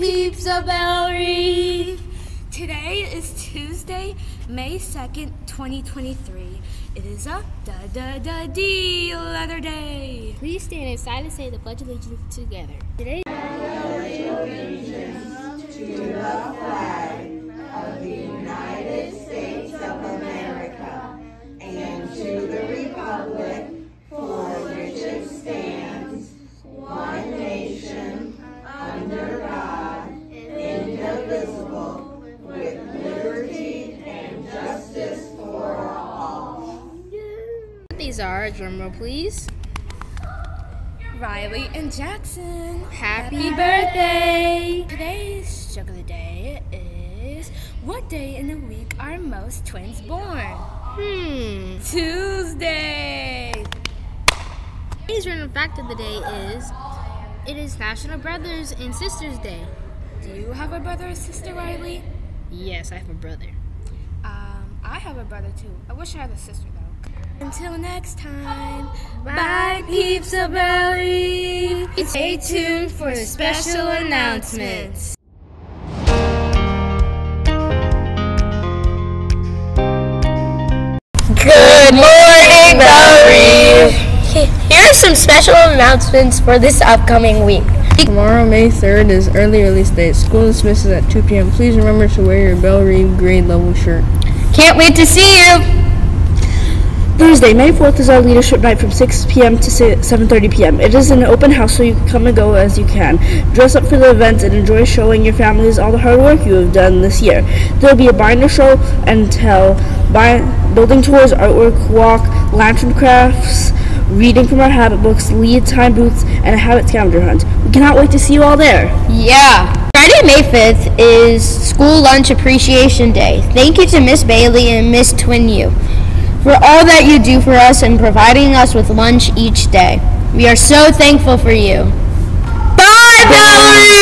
of Bellerive. Today is Tuesday, May 2nd, 2023. It is a da da da D letter day. Please stand aside and say the Pledge of Allegiance together. Today. These are, drumroll please. Riley and Jackson. Happy birthday! Today's joke of the day is what day in the week are most twins born? Hmm. Tuesday. Today's random fact of the day is it is National Brothers and Sisters Day. Do you have a brother or sister, Riley? Yes, I have a brother. Um, I have a brother too. I wish I had a sister though. Until next time, bye, peeps of Belle Stay tuned for special announcements. Good morning, Bellerive. Here are some special announcements for this upcoming week. Tomorrow, May 3rd, is early release day. School dismisses at 2 p.m. Please remember to wear your Bellerive grade level shirt. Can't wait to see you. Thursday, May 4th is our leadership night from 6 p.m. to 7:30 p.m. It is an open house so you can come and go as you can. Dress up for the event and enjoy showing your families all the hard work you have done this year. There will be a binder show and tell, building tours, artwork walk, lantern crafts, reading from our habit books, lead time booths, and a habit scavenger hunt. We cannot wait to see you all there. Yeah. Friday, May 5th is School Lunch Appreciation Day. Thank you to Miss Bailey and Miss Twinu for all that you do for us and providing us with lunch each day. We are so thankful for you. Bye, Bellerive!